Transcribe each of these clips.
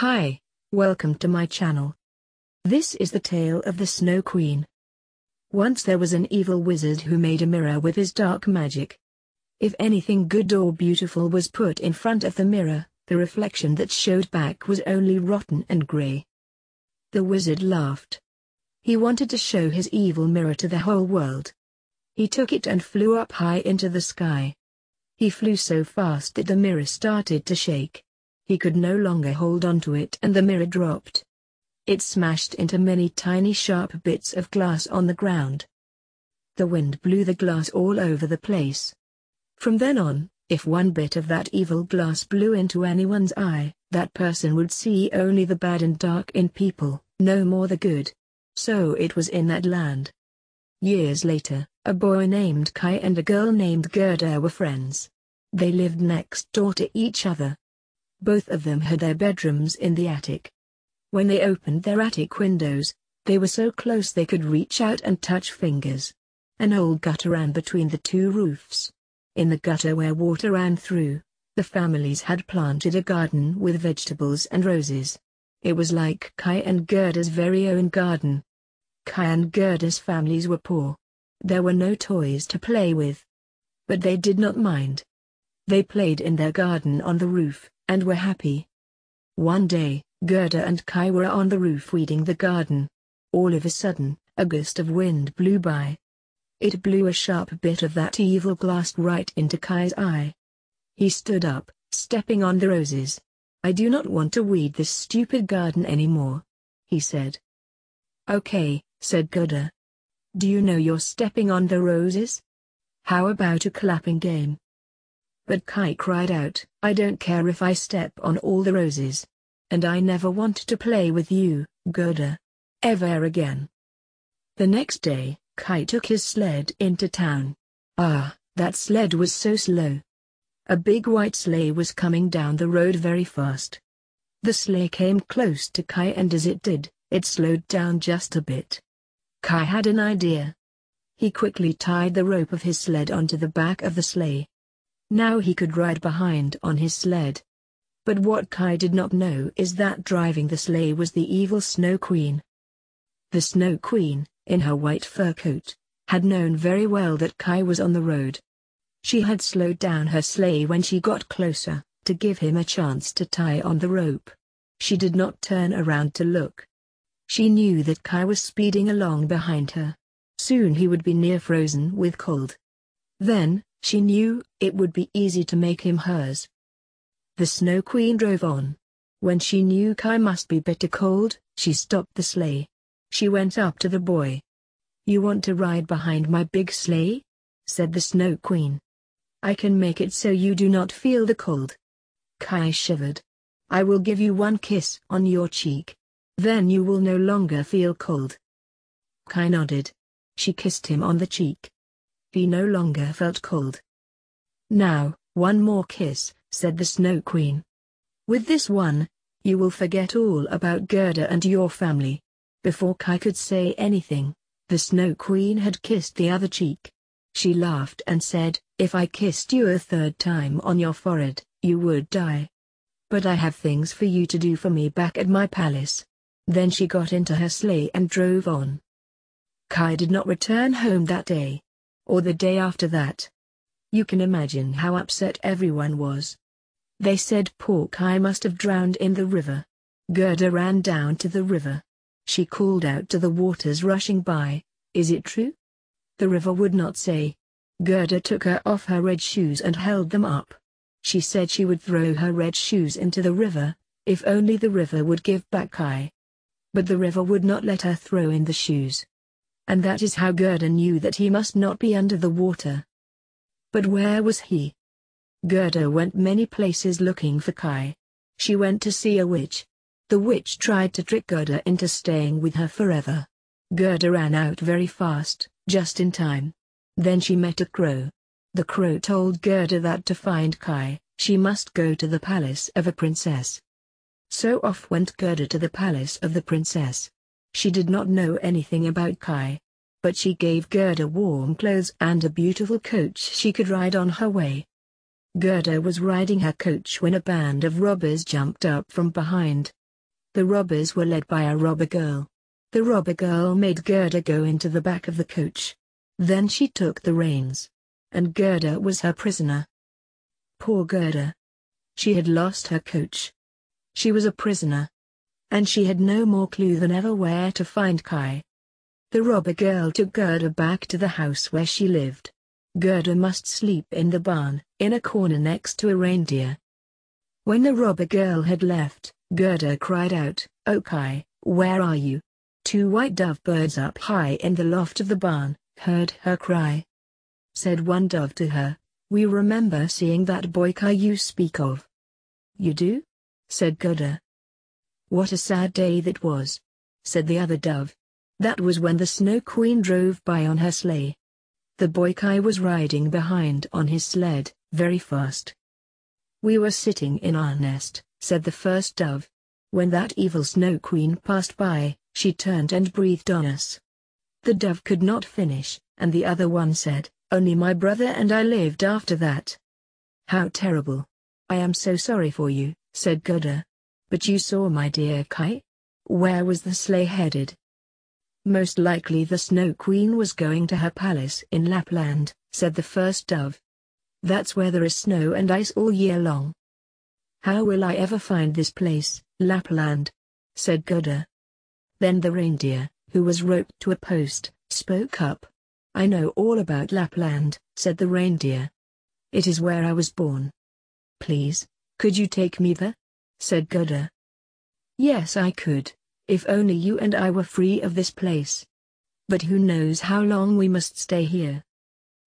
Hi, welcome to my channel. This is the tale of the Snow Queen. Once there was an evil wizard who made a mirror with his dark magic. If anything good or beautiful was put in front of the mirror, the reflection that showed back was only rotten and grey. The wizard laughed. He wanted to show his evil mirror to the whole world. He took it and flew up high into the sky. He flew so fast that the mirror started to shake. He could no longer hold onto it and the mirror dropped. It smashed into many tiny sharp bits of glass on the ground. The wind blew the glass all over the place. From then on, if one bit of that evil glass blew into anyone's eye, that person would see only the bad and dark in people, no more the good. So it was in that land. Years later, a boy named Kai and a girl named Gerda were friends. They lived next door to each other, both of them had their bedrooms in the attic. When they opened their attic windows, they were so close they could reach out and touch fingers. An old gutter ran between the two roofs. In the gutter where water ran through, the families had planted a garden with vegetables and roses. It was like Kai and Gerda's very own garden. Kai and Gerda's families were poor. There were no toys to play with. But they did not mind. They played in their garden on the roof, and were happy. One day, Gerda and Kai were on the roof weeding the garden. All of a sudden, a gust of wind blew by. It blew a sharp bit of that evil glass right into Kai's eye. He stood up, stepping on the roses. I do not want to weed this stupid garden anymore, he said. Okay, said Gerda. Do you know you're stepping on the roses? How about a clapping game? But Kai cried out, I don't care if I step on all the roses. And I never want to play with you, Gerda. Ever again. The next day, Kai took his sled into town. Ah, that sled was so slow. A big white sleigh was coming down the road very fast. The sleigh came close to Kai and as it did, it slowed down just a bit. Kai had an idea. He quickly tied the rope of his sled onto the back of the sleigh. Now he could ride behind on his sled. But what Kai did not know is that driving the sleigh was the evil Snow Queen. The Snow Queen, in her white fur coat, had known very well that Kai was on the road. She had slowed down her sleigh when she got closer, to give him a chance to tie on the rope. She did not turn around to look. She knew that Kai was speeding along behind her. Soon he would be near frozen with cold. Then, she knew, it would be easy to make him hers. The Snow Queen drove on. When she knew Kai must be bitter cold, she stopped the sleigh. She went up to the boy. You want to ride behind my big sleigh? said the Snow Queen. I can make it so you do not feel the cold. Kai shivered. I will give you one kiss on your cheek. Then you will no longer feel cold. Kai nodded. She kissed him on the cheek. He no longer felt cold. Now, one more kiss, said the Snow Queen. With this one, you will forget all about Gerda and your family. Before Kai could say anything, the Snow Queen had kissed the other cheek. She laughed and said, If I kissed you a third time on your forehead, you would die. But I have things for you to do for me back at my palace. Then she got into her sleigh and drove on. Kai did not return home that day or the day after that. You can imagine how upset everyone was. They said Kai must have drowned in the river. Gerda ran down to the river. She called out to the waters rushing by, Is it true? The river would not say. Gerda took her off her red shoes and held them up. She said she would throw her red shoes into the river, if only the river would give back Kai. But the river would not let her throw in the shoes and that is how Gerda knew that he must not be under the water. But where was he? Gerda went many places looking for Kai. She went to see a witch. The witch tried to trick Gerda into staying with her forever. Gerda ran out very fast, just in time. Then she met a crow. The crow told Gerda that to find Kai, she must go to the palace of a princess. So off went Gerda to the palace of the princess. She did not know anything about Kai. But she gave Gerda warm clothes and a beautiful coach she could ride on her way. Gerda was riding her coach when a band of robbers jumped up from behind. The robbers were led by a robber girl. The robber girl made Gerda go into the back of the coach. Then she took the reins. And Gerda was her prisoner. Poor Gerda. She had lost her coach. She was a prisoner. And she had no more clue than ever where to find Kai. The robber girl took Gerda back to the house where she lived. Gerda must sleep in the barn, in a corner next to a reindeer. When the robber girl had left, Gerda cried out, "Oh Kai, where are you? Two white dove birds up high in the loft of the barn, heard her cry. Said one dove to her, We remember seeing that boy Kai you speak of. You do? said Gerda. What a sad day that was, said the other dove. That was when the Snow Queen drove by on her sleigh. The boy Kai was riding behind on his sled, very fast. We were sitting in our nest, said the first dove. When that evil Snow Queen passed by, she turned and breathed on us. The dove could not finish, and the other one said, Only my brother and I lived after that. How terrible. I am so sorry for you, said Gerda. But you saw my dear Kai? Where was the sleigh headed? Most likely the Snow Queen was going to her palace in Lapland, said the first dove. That's where there is snow and ice all year long. How will I ever find this place, Lapland? said Gerda. Then the reindeer, who was roped to a post, spoke up. I know all about Lapland, said the reindeer. It is where I was born. Please, could you take me there? Said Gerda. Yes I could, if only you and I were free of this place. But who knows how long we must stay here.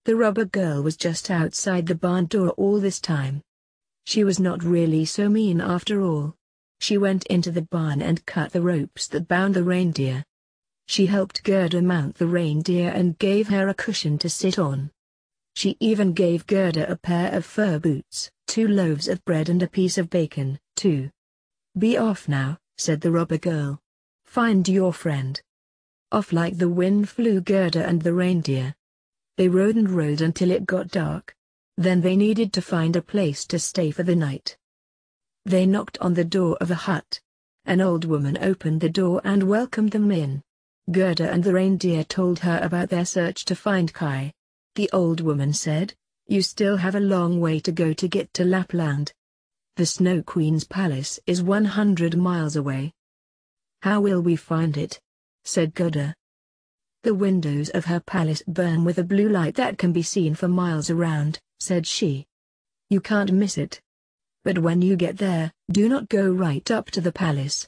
The robber girl was just outside the barn door all this time. She was not really so mean after all. She went into the barn and cut the ropes that bound the reindeer. She helped Gerda mount the reindeer and gave her a cushion to sit on. She even gave Gerda a pair of fur boots, two loaves of bread and a piece of bacon, too. Be off now, said the robber girl. Find your friend. Off like the wind flew Gerda and the reindeer. They rode and rode until it got dark. Then they needed to find a place to stay for the night. They knocked on the door of a hut. An old woman opened the door and welcomed them in. Gerda and the reindeer told her about their search to find Kai. The old woman said, You still have a long way to go to get to Lapland. The Snow Queen's palace is 100 miles away. How will we find it? said Gerda. The windows of her palace burn with a blue light that can be seen for miles around, said she. You can't miss it. But when you get there, do not go right up to the palace.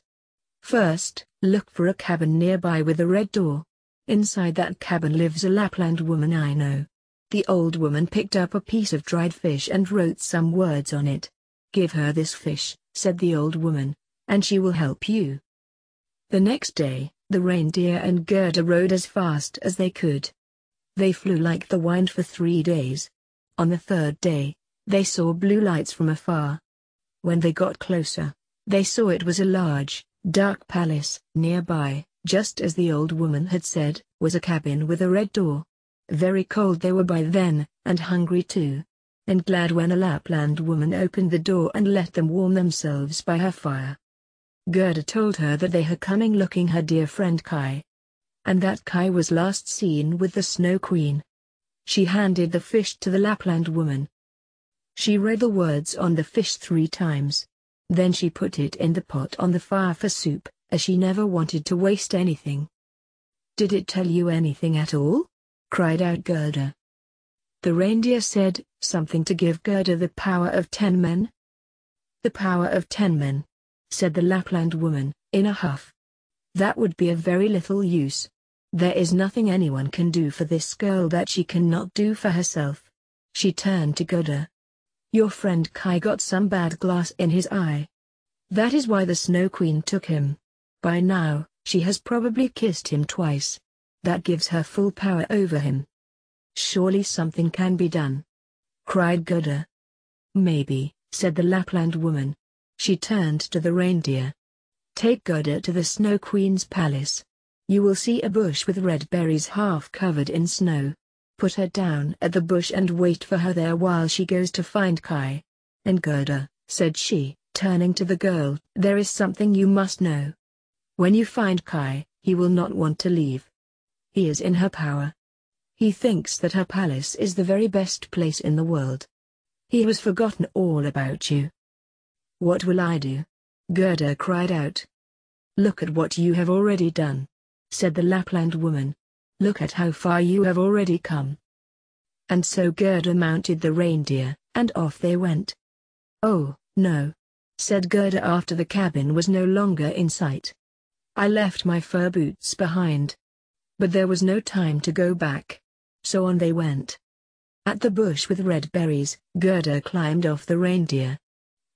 First, look for a cabin nearby with a red door. Inside that cabin lives a Lapland woman I know. The old woman picked up a piece of dried fish and wrote some words on it. Give her this fish, said the old woman, and she will help you. The next day, the reindeer and Gerda rode as fast as they could. They flew like the wind for three days. On the third day, they saw blue lights from afar. When they got closer, they saw it was a large, dark palace. Nearby, just as the old woman had said, was a cabin with a red door. Very cold they were by then, and hungry too. And glad when a Lapland woman opened the door and let them warm themselves by her fire. Gerda told her that they had coming looking her dear friend Kai. And that Kai was last seen with the Snow Queen. She handed the fish to the Lapland woman. She read the words on the fish three times. Then she put it in the pot on the fire for soup, as she never wanted to waste anything. Did it tell you anything at all? cried out Gerda. The reindeer said, something to give Gerda the power of ten men. The power of ten men, said the Lapland woman, in a huff. That would be of very little use. There is nothing anyone can do for this girl that she cannot do for herself. She turned to Gerda. Your friend Kai got some bad glass in his eye. That is why the Snow Queen took him. By now, she has probably kissed him twice. That gives her full power over him. Surely something can be done. Cried Gerda. Maybe, said the Lapland woman, she turned to the reindeer. Take Gerda to the Snow Queen's palace. You will see a bush with red berries half covered in snow. Put her down at the bush and wait for her there while she goes to find Kai. And Gerda, said she, Turning to the girl, there is something you must know. When you find Kai, he will not want to leave. He is in her power. He thinks that her palace is the very best place in the world. He has forgotten all about you. What will I do? Gerda cried out. Look at what you have already done, said the Lapland woman. Look at how far you have already come. And so Gerda mounted the reindeer, and off they went. Oh, no, said Gerda after the cabin was no longer in sight. I left my fur boots behind. But there was no time to go back. So on they went. At the bush with red berries, Gerda climbed off the reindeer.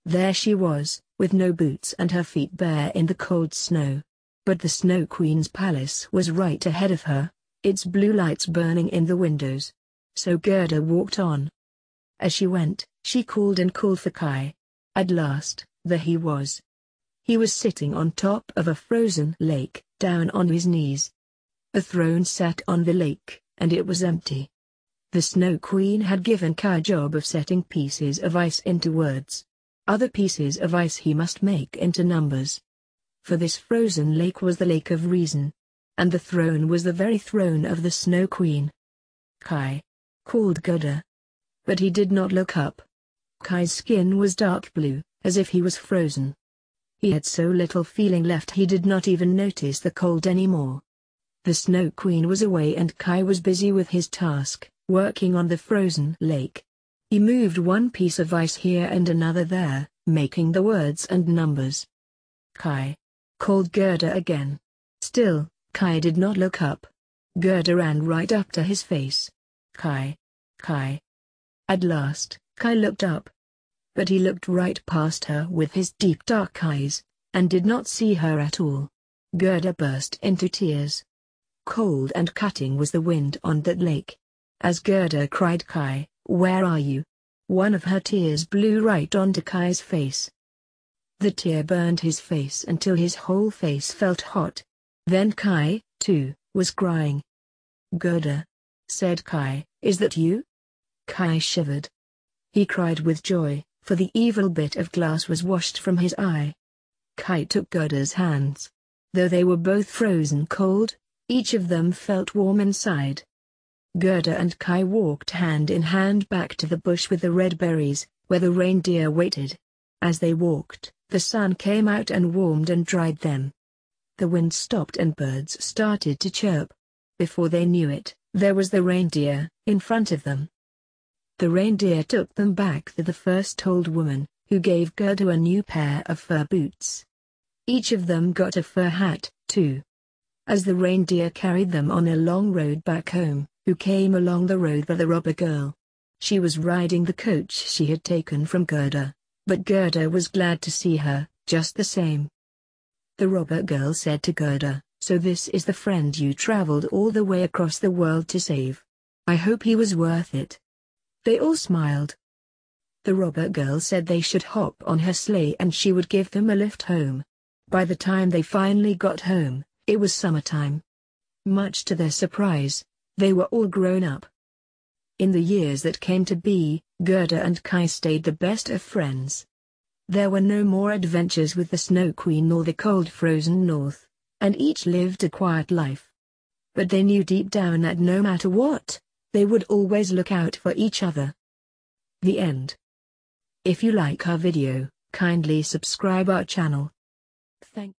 There she was, with no boots and her feet bare in the cold snow. But the Snow Queen's palace was right ahead of her, its blue lights burning in the windows. So Gerda walked on. As she went, she called and called for Kai. At last, there he was. He was sitting on top of a frozen lake, down on his knees. A throne sat on the lake, and it was empty. The Snow Queen had given Kai a job of setting pieces of ice into words. Other pieces of ice he must make into numbers. For this frozen lake was the Lake of Reason. And the throne was the very throne of the Snow Queen. Kai. Called Gerda. But he did not look up. Kai's skin was dark blue, as if he was frozen. He had so little feeling left he did not even notice the cold anymore. The Snow Queen was away and Kai was busy with his task, working on the frozen lake. He moved one piece of ice here and another there, making the words and numbers. Kai. Called Gerda again. Still, Kai did not look up. Gerda ran right up to his face. Kai. Kai. At last, Kai looked up. But he looked right past her with his deep dark eyes, and did not see her at all. Gerda burst into tears. Cold and cutting was the wind on that lake. As Gerda cried Kai, where are you? One of her tears blew right onto Kai's face. The tear burned his face until his whole face felt hot. Then Kai, too, was crying. Gerda. Said Kai, is that you? Kai shivered. He cried with joy, for the evil bit of glass was washed from his eye. Kai took Gerda's hands. Though they were both frozen cold, each of them felt warm inside. Gerda and Kai walked hand in hand back to the bush with the red berries, where the reindeer waited. As they walked, the sun came out and warmed and dried them. The wind stopped and birds started to chirp. Before they knew it, there was the reindeer, in front of them. The reindeer took them back to the first old woman, who gave Gerda a new pair of fur boots. Each of them got a fur hat, too. As the reindeer carried them on a long road back home, who came along the road with the robber girl. She was riding the coach she had taken from Gerda, but Gerda was glad to see her, just the same. The robber girl said to Gerda, so this is the friend you traveled all the way across the world to save. I hope he was worth it. They all smiled. The robber girl said they should hop on her sleigh and she would give them a lift home. By the time they finally got home, it was summertime. Much to their surprise, they were all grown up. In the years that came to be, Gerda and Kai stayed the best of friends. There were no more adventures with the Snow Queen nor the cold frozen north, and each lived a quiet life. But they knew deep down that no matter what, they would always look out for each other. The end. If you like our video, kindly subscribe our channel. Thank